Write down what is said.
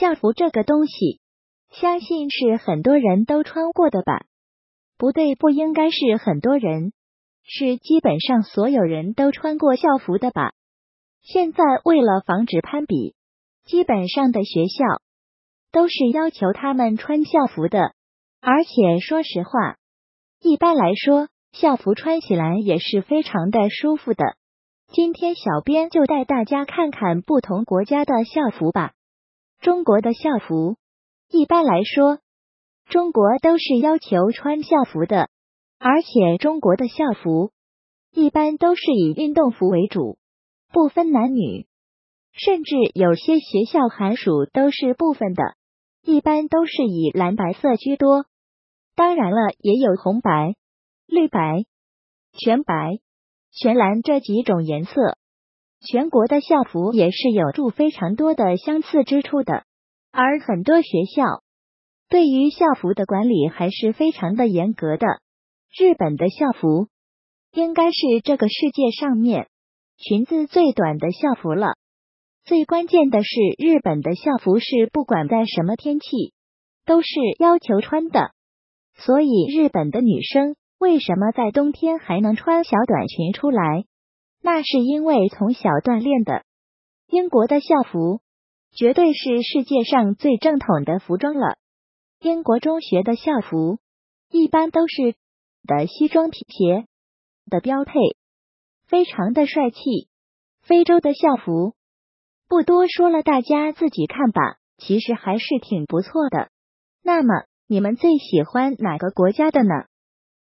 校服这个东西，相信是很多人都穿过的吧？不对，不应该是很多人，是基本上所有人都穿过校服的吧？现在为了防止攀比，基本上的学校都是要求他们穿校服的。而且说实话，一般来说，校服穿起来也是非常的舒服的。今天小编就带大家看看不同国家的校服吧。中国的校服，一般来说，中国都是要求穿校服的，而且中国的校服一般都是以运动服为主，不分男女，甚至有些学校寒暑都是部分的，一般都是以蓝白色居多。当然了，也有红白、绿白、全白、全蓝这几种颜色。全国的校服也是有著非常多的相似之处的，而很多学校对于校服的管理还是非常的严格的。日本的校服应该是这个世界上面裙子最短的校服了。最关键的是，日本的校服是不管在什么天气都是要求穿的。所以，日本的女生为什么在冬天还能穿小短裙出来？那是因为从小锻炼的。英国的校服绝对是世界上最正统的服装了。英国中学的校服一般都是的西装皮鞋的标配，非常的帅气。非洲的校服不多说了，大家自己看吧，其实还是挺不错的。那么。你们最喜欢哪个国家的呢？